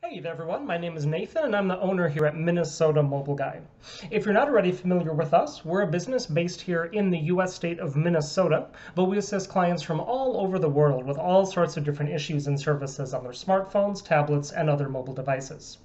Hey there everyone, my name is Nathan and I'm the owner here at Minnesota Mobile Guy. If you're not already familiar with us, we're a business based here in the US state of Minnesota, but we assist clients from all over the world with all sorts of different issues and services on their smartphones, tablets, and other mobile devices.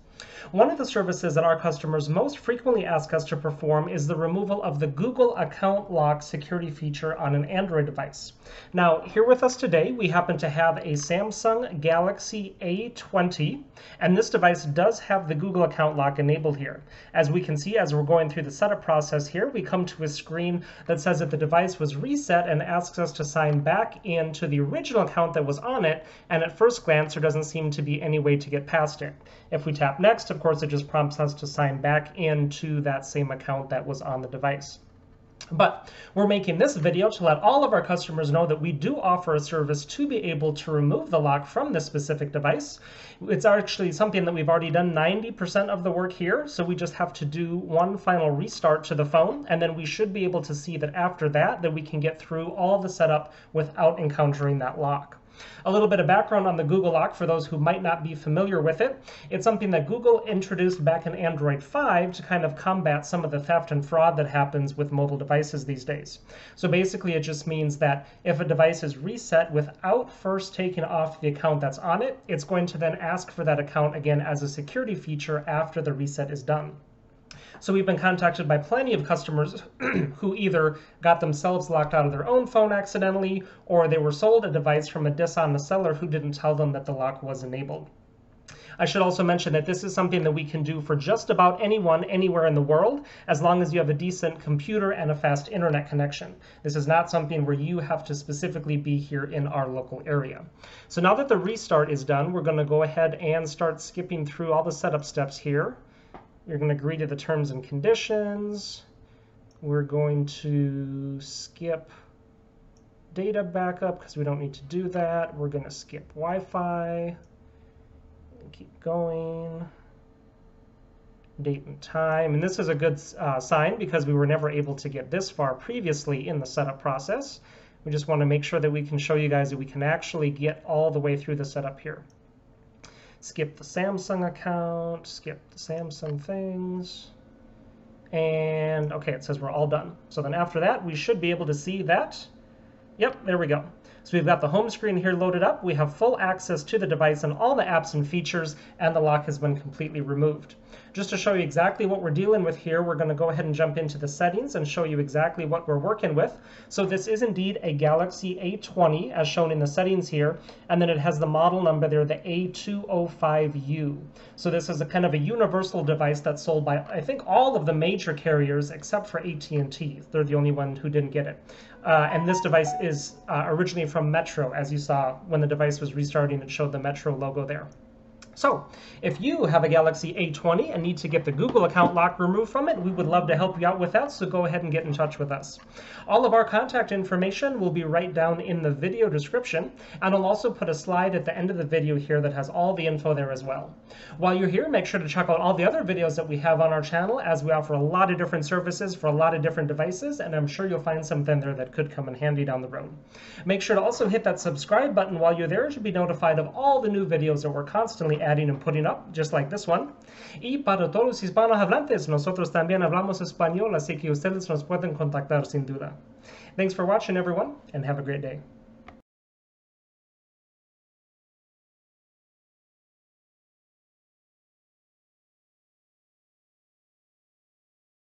One of the services that our customers most frequently ask us to perform is the removal of the Google Account Lock security feature on an Android device. Now, here with us today, we happen to have a Samsung Galaxy A20, and this device does have the Google Account Lock enabled here. As we can see, as we're going through the setup process here, we come to a screen that says that the device was reset and asks us to sign back into the original account that was on it, and at first glance, there doesn't seem to be any way to get past it. If we tap next, of course, it just prompts us to sign back into that same account that was on the device. But we're making this video to let all of our customers know that we do offer a service to be able to remove the lock from this specific device. It's actually something that we've already done 90% of the work here, so we just have to do one final restart to the phone, and then we should be able to see that after that, that we can get through all the setup without encountering that lock. A little bit of background on the Google Lock for those who might not be familiar with it. It's something that Google introduced back in Android 5 to kind of combat some of the theft and fraud that happens with mobile devices these days. So basically, it just means that if a device is reset without first taking off the account that's on it, it's going to then ask for that account again as a security feature after the reset is done. So we've been contacted by plenty of customers who either got themselves locked out of their own phone accidentally, or they were sold a device from a dishonest seller who didn't tell them that the lock was enabled. I should also mention that this is something that we can do for just about anyone anywhere in the world, as long as you have a decent computer and a fast internet connection. This is not something where you have to specifically be here in our local area. So now that the restart is done, we're going to go ahead and start skipping through all the setup steps here. You're going to agree to the terms and conditions. We're going to skip data backup because we don't need to do that. We're going to skip Wi-Fi. Keep going. Date and time. And this is a good uh, sign because we were never able to get this far previously in the setup process. We just want to make sure that we can show you guys that we can actually get all the way through the setup here skip the Samsung account, skip the Samsung things. And okay, it says we're all done. So then after that, we should be able to see that. Yep, there we go. So we've got the home screen here loaded up. We have full access to the device and all the apps and features, and the lock has been completely removed. Just to show you exactly what we're dealing with here, we're going to go ahead and jump into the settings and show you exactly what we're working with. So this is indeed a Galaxy A20 as shown in the settings here, and then it has the model number there, the A205U. So this is a kind of a universal device that's sold by, I think, all of the major carriers except for AT&T. They're the only one who didn't get it. Uh, and this device is uh, originally from Metro, as you saw when the device was restarting, it showed the Metro logo there. So if you have a Galaxy A20 and need to get the Google account lock removed from it, we would love to help you out with that, so go ahead and get in touch with us. All of our contact information will be right down in the video description, and I'll also put a slide at the end of the video here that has all the info there as well. While you're here, make sure to check out all the other videos that we have on our channel, as we offer a lot of different services for a lot of different devices, and I'm sure you'll find something there that could come in handy down the road. Make sure to also hit that subscribe button while you're there to be notified of all the new videos that we're constantly adding and putting up, just like this one. Y para todos los hispanos hablantes, nosotros también hablamos español, así que ustedes nos pueden contactar sin duda. Thanks for watching, everyone, and have a great day.